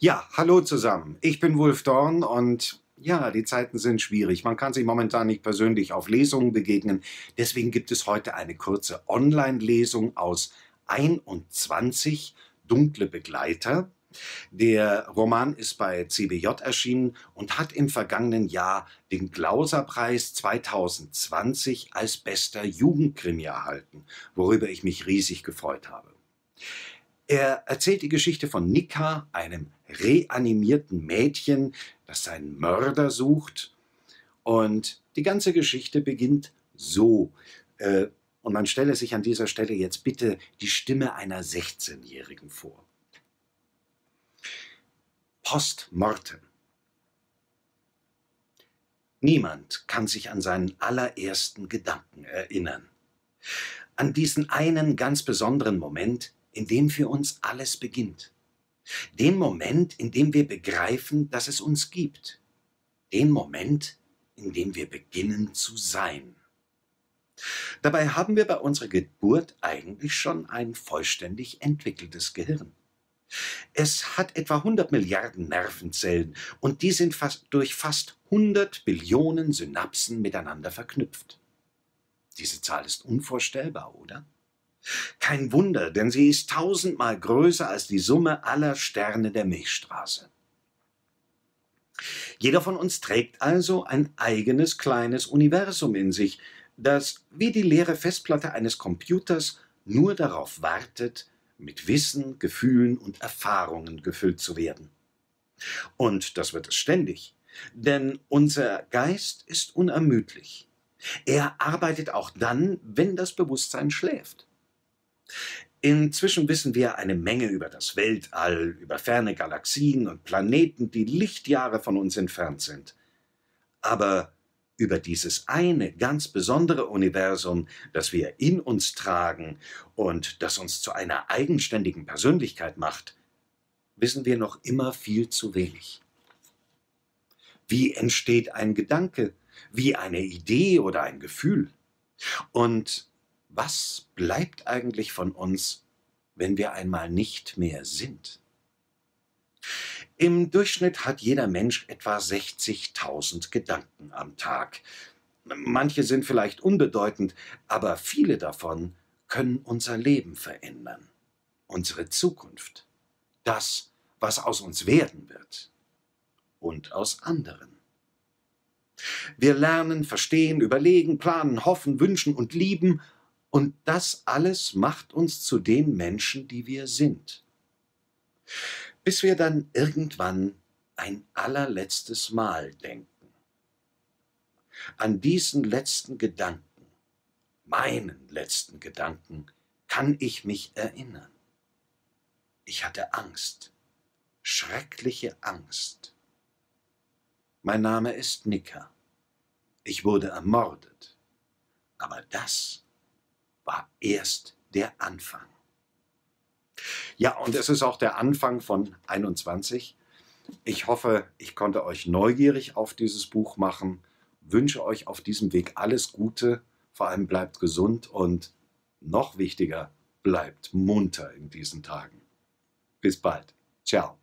Ja, hallo zusammen. Ich bin Wolf Dorn und ja, die Zeiten sind schwierig. Man kann sich momentan nicht persönlich auf Lesungen begegnen. Deswegen gibt es heute eine kurze Online-Lesung aus 21 Dunkle Begleiter. Der Roman ist bei CBJ erschienen und hat im vergangenen Jahr den Glauserpreis 2020 als bester Jugendkrimi erhalten, worüber ich mich riesig gefreut habe. Er erzählt die Geschichte von Nika, einem reanimierten Mädchen, das seinen Mörder sucht. Und die ganze Geschichte beginnt so. Äh, und man stelle sich an dieser Stelle jetzt bitte die Stimme einer 16-Jährigen vor. Postmortem. Niemand kann sich an seinen allerersten Gedanken erinnern. An diesen einen ganz besonderen Moment, in dem für uns alles beginnt. Den Moment, in dem wir begreifen, dass es uns gibt. Den Moment, in dem wir beginnen zu sein. Dabei haben wir bei unserer Geburt eigentlich schon ein vollständig entwickeltes Gehirn. Es hat etwa 100 Milliarden Nervenzellen und die sind fast durch fast 100 Billionen Synapsen miteinander verknüpft. Diese Zahl ist unvorstellbar, oder? Kein Wunder, denn sie ist tausendmal größer als die Summe aller Sterne der Milchstraße. Jeder von uns trägt also ein eigenes kleines Universum in sich, das wie die leere Festplatte eines Computers nur darauf wartet, mit Wissen, Gefühlen und Erfahrungen gefüllt zu werden. Und das wird es ständig, denn unser Geist ist unermüdlich. Er arbeitet auch dann, wenn das Bewusstsein schläft. Inzwischen wissen wir eine Menge über das Weltall, über ferne Galaxien und Planeten, die Lichtjahre von uns entfernt sind. Aber über dieses eine ganz besondere Universum, das wir in uns tragen und das uns zu einer eigenständigen Persönlichkeit macht, wissen wir noch immer viel zu wenig. Wie entsteht ein Gedanke, wie eine Idee oder ein Gefühl? Und was bleibt eigentlich von uns, wenn wir einmal nicht mehr sind? Im Durchschnitt hat jeder Mensch etwa 60.000 Gedanken am Tag. Manche sind vielleicht unbedeutend, aber viele davon können unser Leben verändern, unsere Zukunft, das, was aus uns werden wird und aus anderen. Wir lernen, verstehen, überlegen, planen, hoffen, wünschen und lieben und das alles macht uns zu den Menschen, die wir sind. Bis wir dann irgendwann ein allerletztes Mal denken. An diesen letzten Gedanken, meinen letzten Gedanken, kann ich mich erinnern. Ich hatte Angst, schreckliche Angst. Mein Name ist Nika. Ich wurde ermordet. Aber das war erst der Anfang. Ja, und es ist auch der Anfang von 21. Ich hoffe, ich konnte euch neugierig auf dieses Buch machen, wünsche euch auf diesem Weg alles Gute, vor allem bleibt gesund und noch wichtiger, bleibt munter in diesen Tagen. Bis bald. Ciao.